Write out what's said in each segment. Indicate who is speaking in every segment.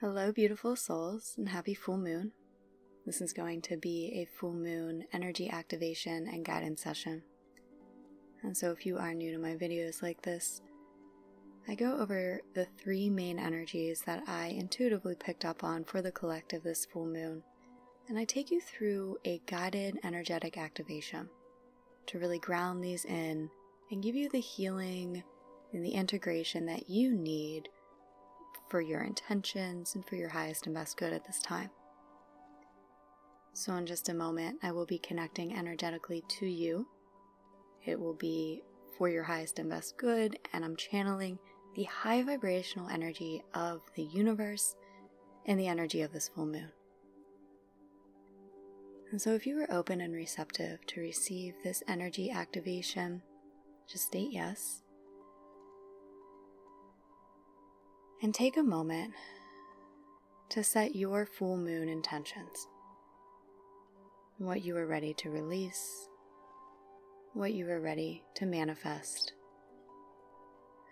Speaker 1: Hello, beautiful souls, and happy full moon. This is going to be a full moon energy activation and guidance session. And so, if you are new to my videos like this, I go over the three main energies that I intuitively picked up on for the collective this full moon, and I take you through a guided energetic activation to really ground these in and give you the healing and the integration that you need for your intentions and for your highest and best good at this time. So, in just a moment, I will be connecting energetically to you. It will be for your highest and best good, and I'm channeling the high vibrational energy of the universe and the energy of this full moon. And so, if you are open and receptive to receive this energy activation, just state yes. And take a moment to set your full moon intentions. What you are ready to release, what you are ready to manifest.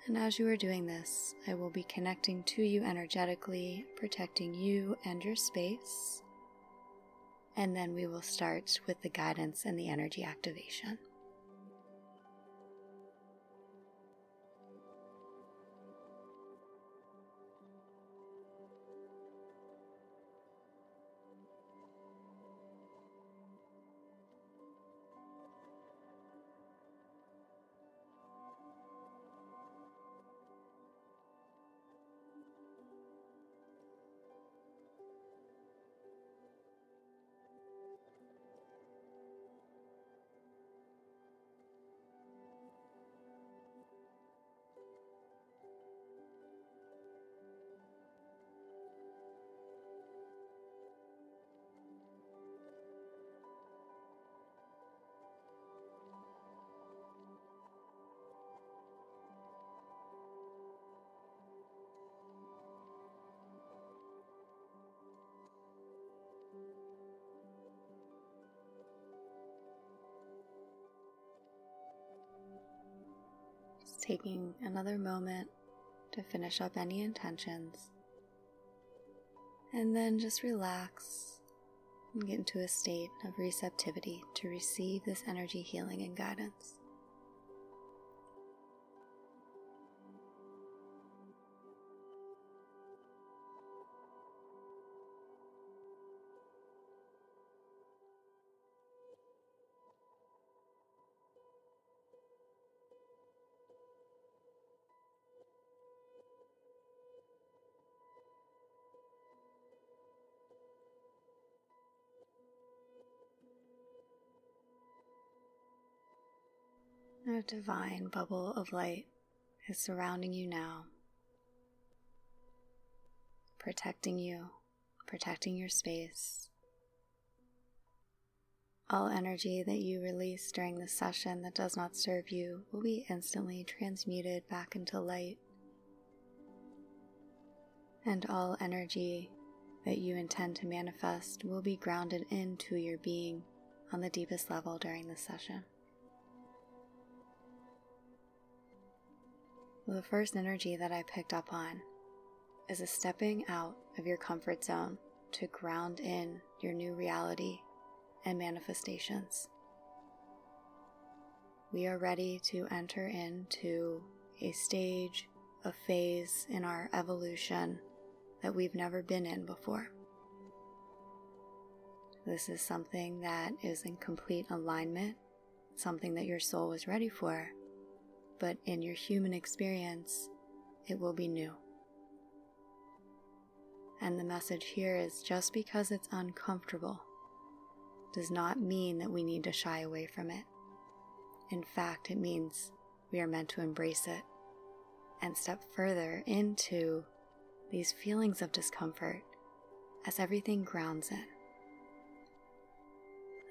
Speaker 1: And as you are doing this, I will be connecting to you energetically, protecting you and your space. And then we will start with the guidance and the energy activation. Taking another moment to finish up any intentions. And then just relax and get into a state of receptivity to receive this energy healing and guidance. A divine bubble of light is surrounding you now, protecting you, protecting your space. All energy that you release during this session that does not serve you will be instantly transmuted back into light. And all energy that you intend to manifest will be grounded into your being on the deepest level during this session. The first energy that I picked up on is a stepping out of your comfort zone to ground in your new reality and manifestations. We are ready to enter into a stage, a phase in our evolution that we've never been in before. This is something that is in complete alignment, something that your soul was ready for but in your human experience, it will be new. And the message here is just because it's uncomfortable does not mean that we need to shy away from it. In fact, it means we are meant to embrace it and step further into these feelings of discomfort as everything grounds in.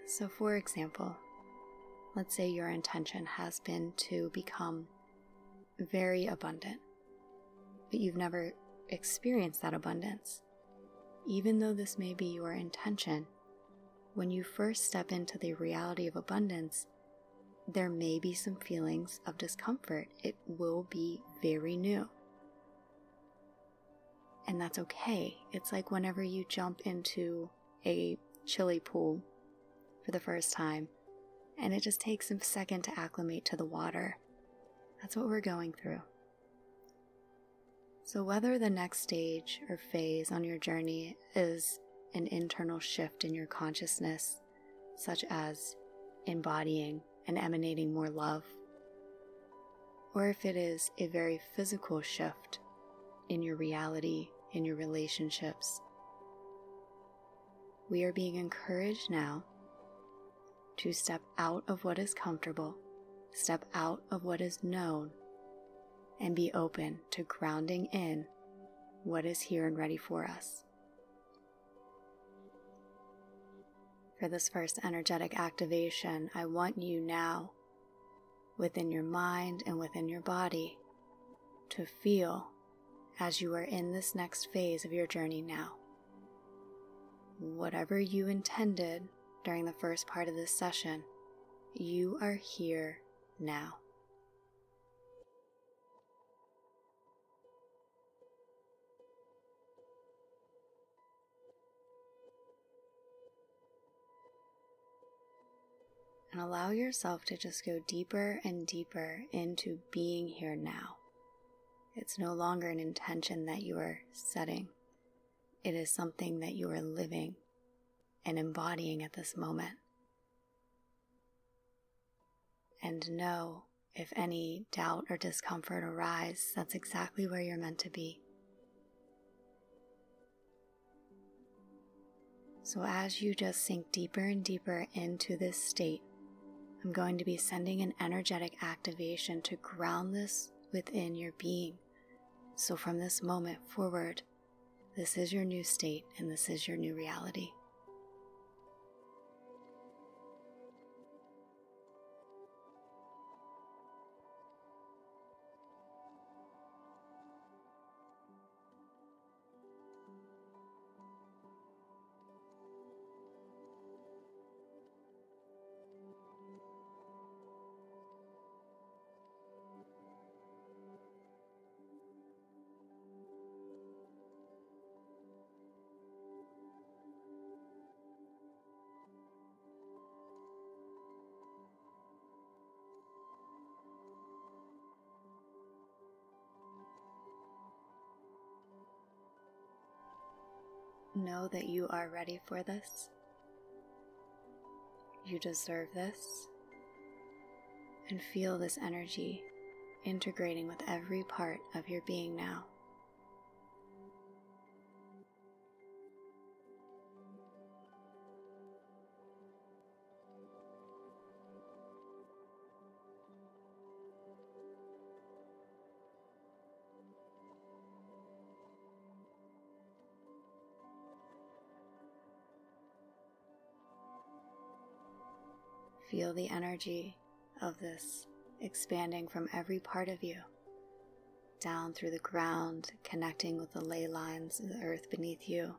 Speaker 1: So, for example, Let's say your intention has been to become very abundant, but you've never experienced that abundance. Even though this may be your intention, when you first step into the reality of abundance, there may be some feelings of discomfort. It will be very new. And that's okay. It's like whenever you jump into a chilly pool for the first time, and it just takes a second to acclimate to the water. That's what we're going through. So, whether the next stage or phase on your journey is an internal shift in your consciousness, such as embodying and emanating more love, or if it is a very physical shift in your reality, in your relationships, we are being encouraged now to step out of what is comfortable, step out of what is known, and be open to grounding in what is here and ready for us. For this first energetic activation, I want you now, within your mind and within your body, to feel as you are in this next phase of your journey now. Whatever you intended during the first part of this session, you are here now. And allow yourself to just go deeper and deeper into being here now. It's no longer an intention that you are setting, it is something that you are living and embodying at this moment. And know if any doubt or discomfort arise, that's exactly where you're meant to be. So, as you just sink deeper and deeper into this state, I'm going to be sending an energetic activation to ground this within your being. So, from this moment forward, this is your new state and this is your new reality. Know that you are ready for this. You deserve this. And feel this energy integrating with every part of your being now. Feel the energy of this expanding from every part of you, down through the ground, connecting with the ley lines of the earth beneath you,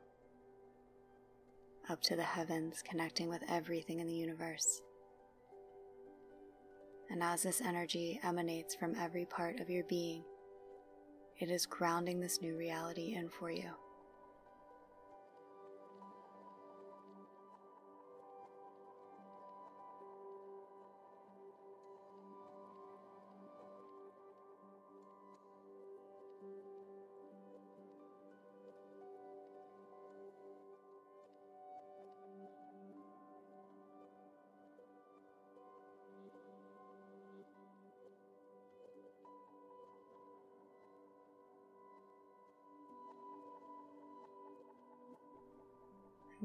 Speaker 1: up to the heavens, connecting with everything in the universe. And as this energy emanates from every part of your being, it is grounding this new reality in for you.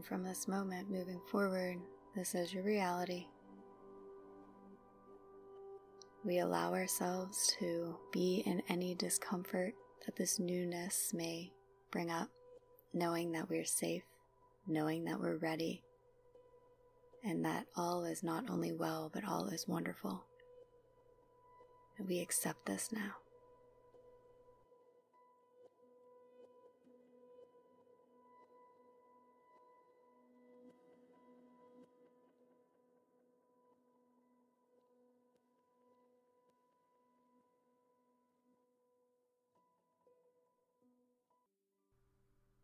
Speaker 1: From this moment moving forward, this is your reality. We allow ourselves to be in any discomfort that this newness may bring up, knowing that we're safe, knowing that we're ready, and that all is not only well, but all is wonderful. And we accept this now.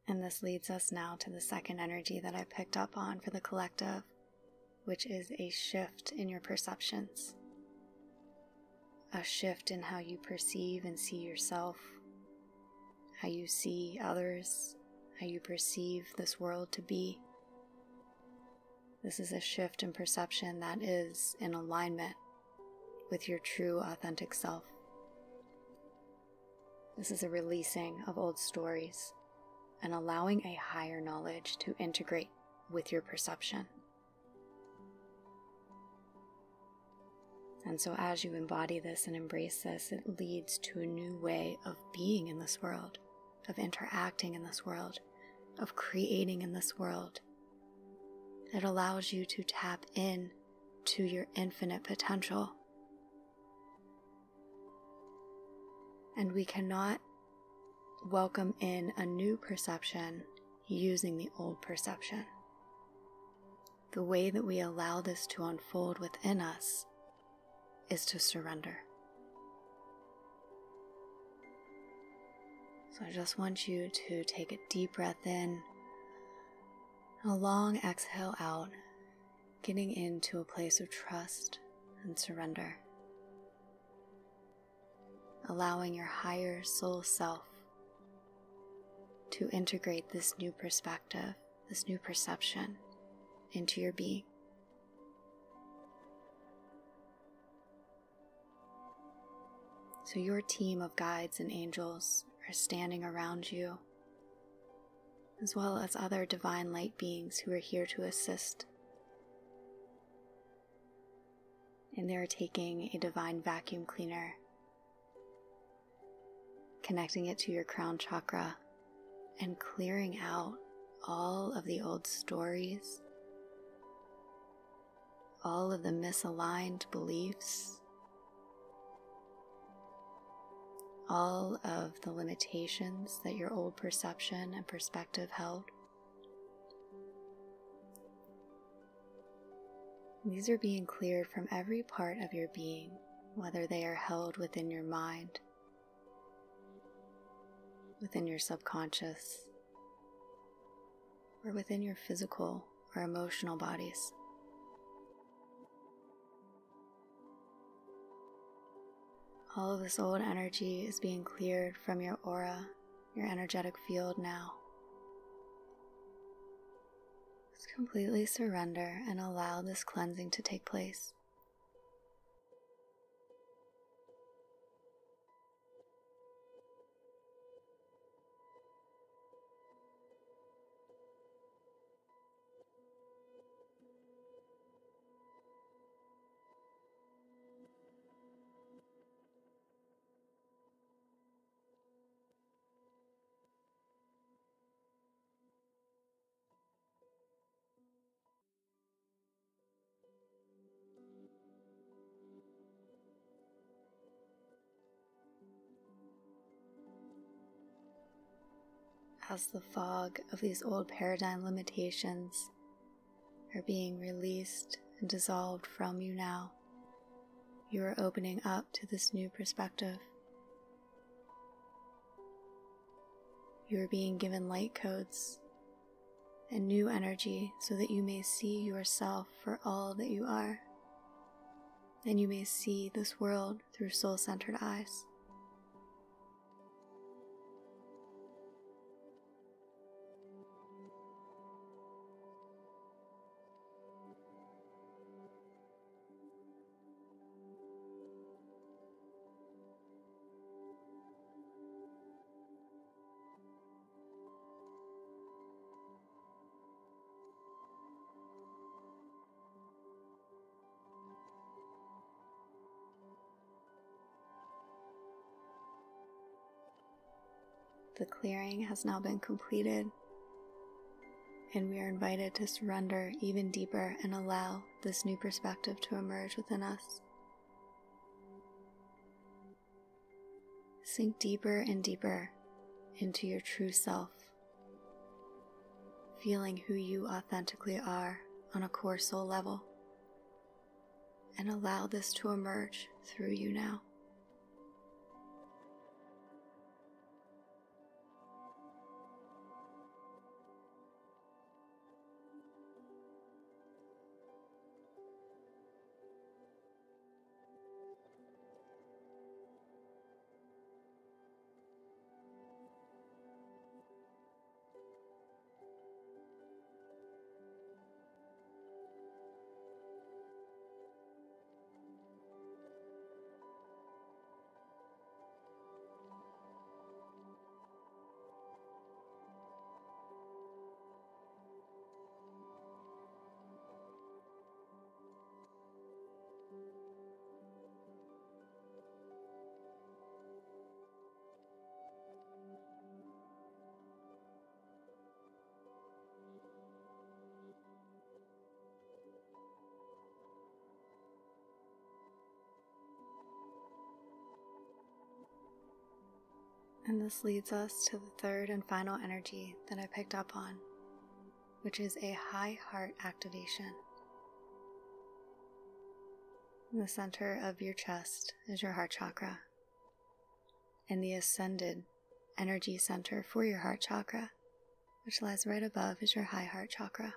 Speaker 1: And this leads us now to the second energy that I picked up on for the collective, which is a shift in your perceptions. A shift in how you perceive and see yourself, how you see others, how you perceive this world to be. This is a shift in perception that is in alignment with your true, authentic self. This is a releasing of old stories and allowing a higher knowledge to integrate with your perception. And so, as you embody this and embrace this, it leads to a new way of being in this world, of interacting in this world, of creating in this world. It allows you to tap in to your infinite potential. And we cannot welcome in a new perception using the old perception. The way that we allow this to unfold within us is to surrender. So I just want you to take a deep breath in, a long exhale out, getting into a place of trust and surrender. Allowing your higher soul self to integrate this new perspective, this new perception into your being. So, your team of guides and angels are standing around you, as well as other divine light beings who are here to assist. And they're taking a divine vacuum cleaner, connecting it to your crown chakra and clearing out all of the old stories, all of the misaligned beliefs, all of the limitations that your old perception and perspective held. These are being cleared from every part of your being, whether they are held within your mind within your subconscious or within your physical or emotional bodies. All of this old energy is being cleared from your aura, your energetic field now. Just completely surrender and allow this cleansing to take place. As the fog of these old paradigm limitations are being released and dissolved from you now. You are opening up to this new perspective. You are being given light codes and new energy so that you may see yourself for all that you are. And you may see this world through soul centered eyes. The clearing has now been completed, and we are invited to surrender even deeper and allow this new perspective to emerge within us. Sink deeper and deeper into your true self, feeling who you authentically are on a core soul level, and allow this to emerge through you now. And this leads us to the third and final energy that I picked up on, which is a high heart activation. In the center of your chest is your heart chakra, and the ascended energy center for your heart chakra, which lies right above, is your high heart chakra.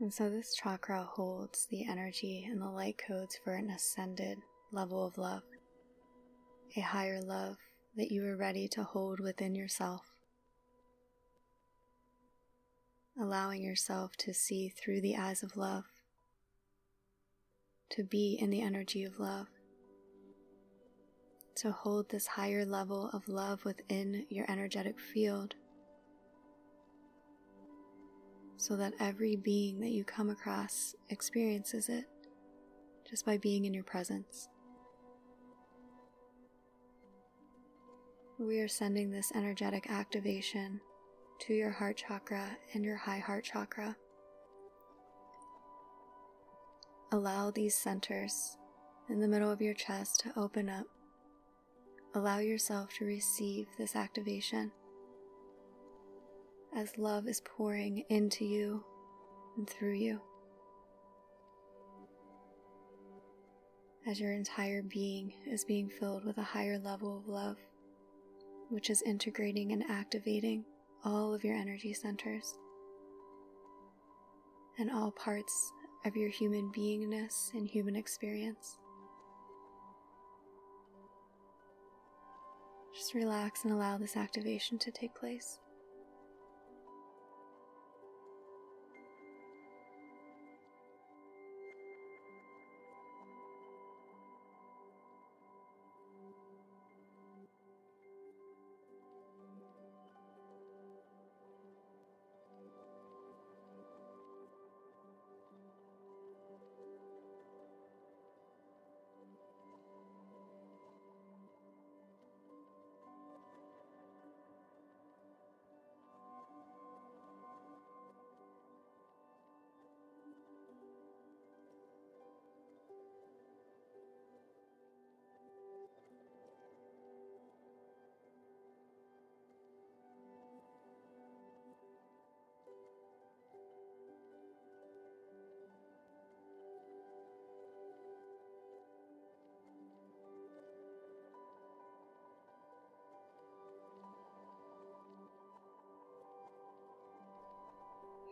Speaker 1: And so this chakra holds the energy and the light codes for an ascended level of love, a higher love that you are ready to hold within yourself. Allowing yourself to see through the eyes of love, to be in the energy of love, to hold this higher level of love within your energetic field so that every being that you come across experiences it just by being in your presence. We are sending this energetic activation to your heart chakra and your high heart chakra. Allow these centers in the middle of your chest to open up. Allow yourself to receive this activation as love is pouring into you and through you. As your entire being is being filled with a higher level of love, which is integrating and activating all of your energy centers and all parts of your human beingness and human experience. Just relax and allow this activation to take place.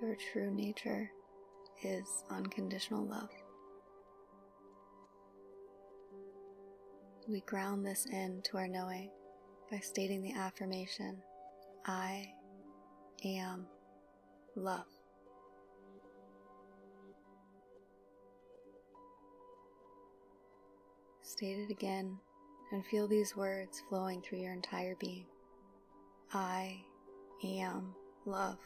Speaker 1: Your true nature is unconditional love. We ground this into our knowing by stating the affirmation I am love. State it again and feel these words flowing through your entire being. I am love.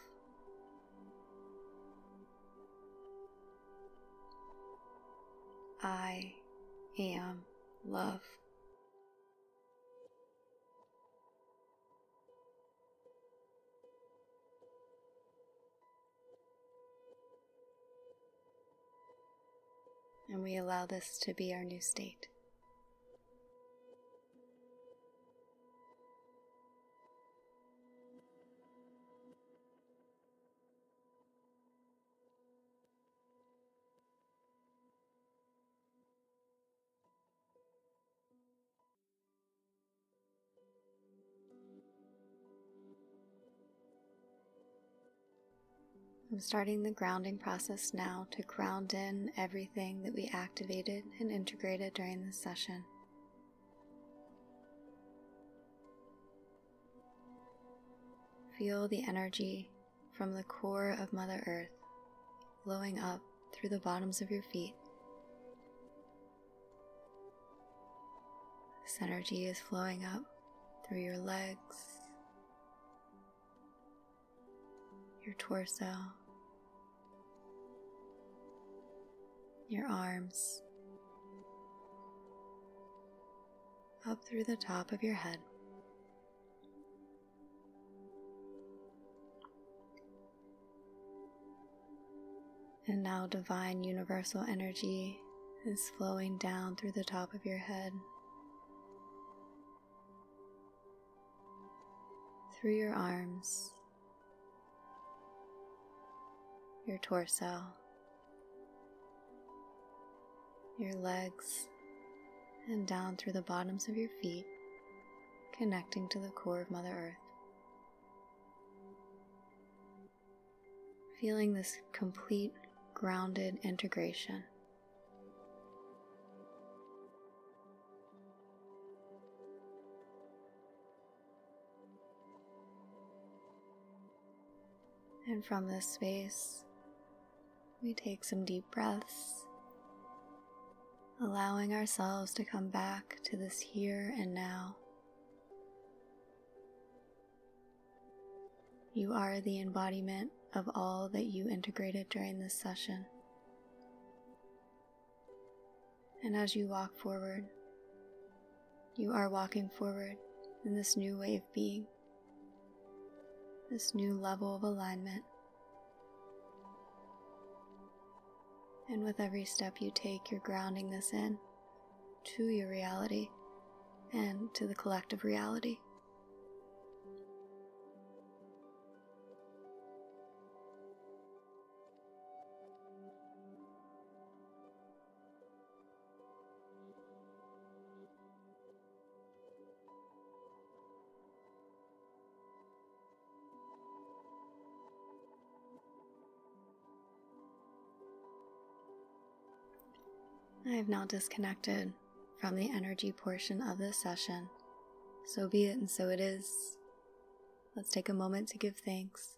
Speaker 1: I am love. And we allow this to be our new state. I'm starting the grounding process now to ground in everything that we activated and integrated during this session. Feel the energy from the core of Mother Earth flowing up through the bottoms of your feet. This energy is flowing up through your legs, your torso, your arms, up through the top of your head. And now divine universal energy is flowing down through the top of your head, through your arms, your torso your legs, and down through the bottoms of your feet, connecting to the core of Mother Earth. Feeling this complete grounded integration. And from this space, we take some deep breaths, allowing ourselves to come back to this here and now. You are the embodiment of all that you integrated during this session. And as you walk forward, you are walking forward in this new way of being this new level of alignment. And with every step you take, you're grounding this in to your reality and to the collective reality. I have now disconnected from the energy portion of this session. So be it, and so it is. Let's take a moment to give thanks.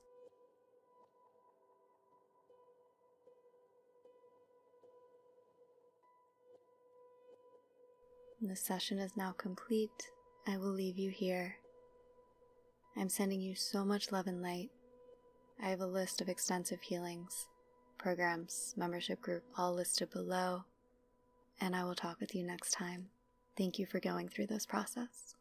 Speaker 1: The session is now complete. I will leave you here. I'm sending you so much love and light. I have a list of extensive healings, programs, membership group, all listed below and I will talk with you next time. Thank you for going through this process.